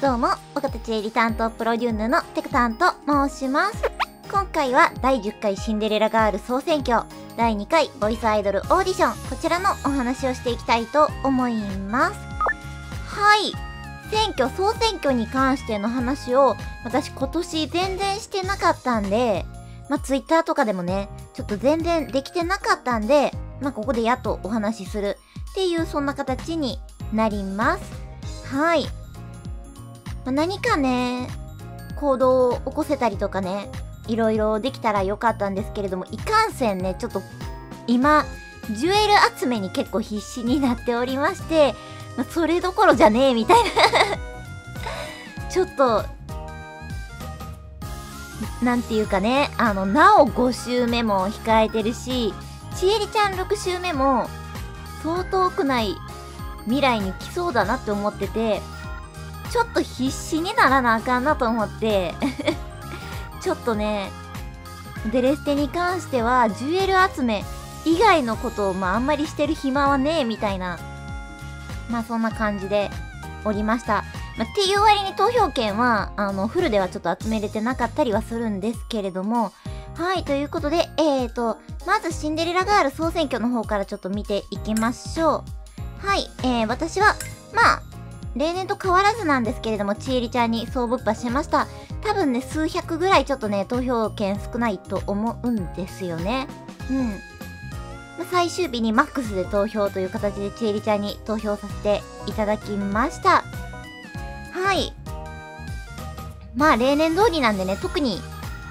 どうも、おかたちえり担当プロデューヌのテクタンと申します。今回は第10回シンデレラガール総選挙、第2回ボイスアイドルオーディション、こちらのお話をしていきたいと思います。はい。選挙、総選挙に関しての話を、私今年全然してなかったんで、まあ、ツイッターとかでもね、ちょっと全然できてなかったんで、まあ、ここでやっとお話しするっていうそんな形になります。はい。ま、何かね、行動を起こせたりとかね、いろいろできたらよかったんですけれども、いかんせんね、ちょっと今、ジュエル集めに結構必死になっておりまして、ま、それどころじゃねえみたいな。ちょっと、なんていうかね、あの、なお5週目も控えてるし、ちえりちゃん6週目も、そう遠くない未来に来そうだなって思ってて、ちょっと必死にならなあかんなと思って、ちょっとね、デレステに関しては、ジュエル集め以外のことを、まあ、あんまりしてる暇はねえ、みたいな、まあ、そんな感じでおりました。まあ、っていう割に投票権は、あの、フルではちょっと集めれてなかったりはするんですけれども、はい、ということで、えーと、まずシンデレラガール総選挙の方からちょっと見ていきましょう。はい、えー、私は、まあ、例年と変わらずなんですけれども、ちえりちゃんに総ぶっ破しました。多分ね、数百ぐらいちょっとね、投票権少ないと思うんですよね。うん。まあ最終日にマックスで投票という形でちえりちゃんに投票させていただきました。はい。まあ、例年通りなんでね、特に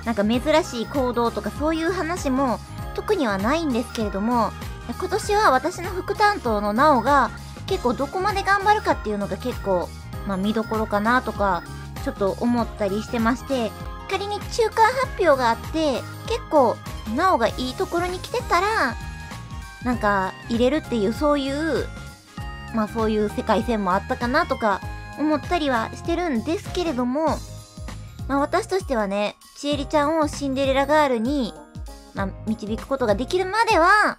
なんか珍しい行動とかそういう話も特にはないんですけれども、今年は私の副担当のなおが結構どこまで頑張るかっていうのが結構、まあ見どころかなとか、ちょっと思ったりしてまして、仮に中間発表があって、結構、なおがいいところに来てたら、なんか入れるっていうそういう、まあそういう世界線もあったかなとか思ったりはしてるんですけれども、まあ私としてはね、ちえりちゃんをシンデレラガールに、まあ導くことができるまでは、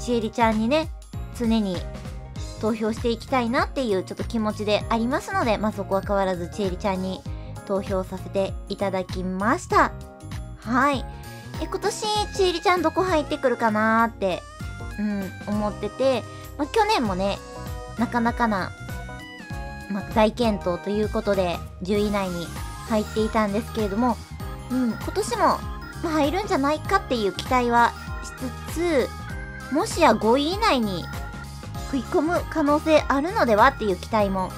ちえりちゃんにね、常に投票していきたいなっていうちょっと気持ちでありますので、まあそこは変わらずちえりちゃんに投票させていただきました。はい。え、今年ちえりちゃんどこ入ってくるかなーって、うん、思ってて、まあ去年もね、なかなかな、まあ大健闘ということで、10位以内に入っていたんですけれども、うん、今年も、まあ、入るんじゃないかっていう期待はしつつ、もしや5位以内に食い込む可能性あるのではっていう期待も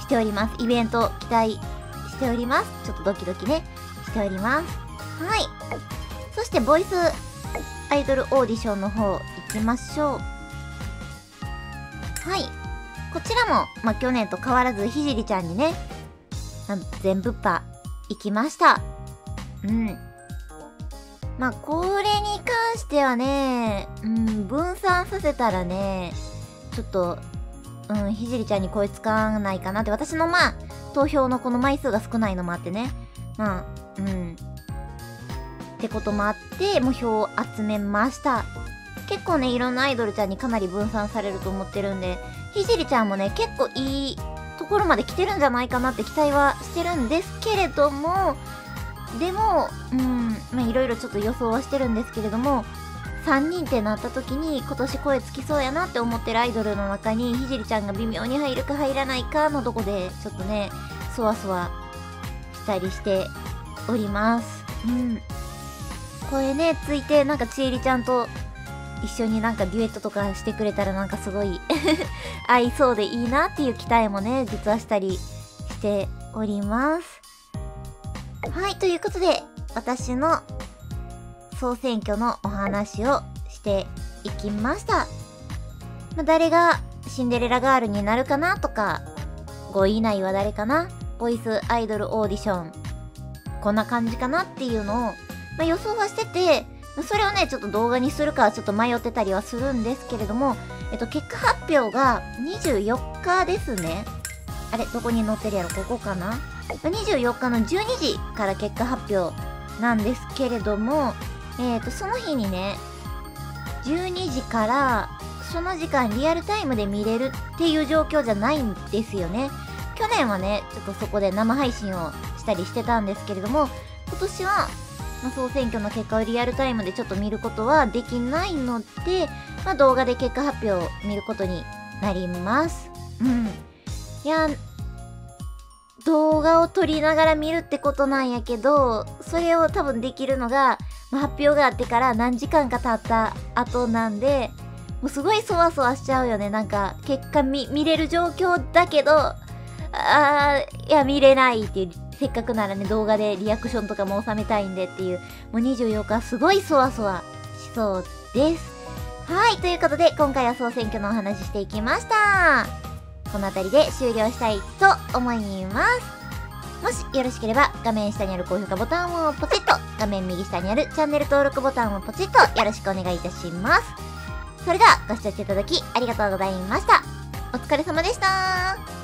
しております。イベント期待しております。ちょっとドキドキね、しております。はい。そして、ボイスアイドルオーディションの方行きましょう。はい。こちらも、まあ、去年と変わらずひじりちゃんにね、全部っぱ行きました。うん。まあ、これに関してはね、うん、分散させたらね、ちょっと、うん、ひじりちゃんに声つかないかなって、私のまあ、投票のこの枚数が少ないのもあってね、まあ、うん。ってこともあって、もう票を集めました。結構ね、いろんなアイドルちゃんにかなり分散されると思ってるんで、ひじりちゃんもね、結構いいところまで来てるんじゃないかなって期待はしてるんですけれども、でも、うん、まあいろいろちょっと予想はしてるんですけれども、3人ってなった時に今年声つきそうやなって思ってるアイドルの中にひじりちゃんが微妙に入るか入らないかのとこでちょっとねそわそわしたりしております。うん。これねついてなんかちえりちゃんと一緒になんかデュエットとかしてくれたらなんかすごい 合いそうでいいなっていう期待もね実はしたりしております。はいということで私の総選挙のお話をしていきました。まあ、誰がシンデレラガールになるかなとか、5位以内は誰かな？ボイスアイドルオーディション。こんな感じかなっていうのを、まあ、予想はしてて、それをね、ちょっと動画にするかちょっと迷ってたりはするんですけれども、えっと、結果発表が24日ですね。あれ、どこに載ってるやろ？ここかな ?24 日の12時から結果発表なんですけれども、えっ、と、その日にね、12時から、その時間リアルタイムで見れるっていう状況じゃないんですよね。去年はね、ちょっとそこで生配信をしたりしてたんですけれども、今年は、まあ、総選挙の結果をリアルタイムでちょっと見ることはできないので、まあ、動画で結果発表を見ることになります。うん。いや、動画を撮りながら見るってことなんやけど、それを多分できるのが、まあ、発表があってから何時間か経った後なんで、もうすごいそわそわしちゃうよね。なんか、結果見、見れる状況だけど、あー、いや、見れないっていう、せっかくならね、動画でリアクションとかも収めたいんでっていう、もう24日すごいそわそわしそうです。はい、ということで、今回は総選挙のお話ししていきました。この辺りで終了したいと思います。もしよろしければ画面下にある高評価ボタンをポチッと、画面右下にあるチャンネル登録ボタンをポチッとよろしくお願いいたします。それではご視聴いただきありがとうございました。お疲れ様でした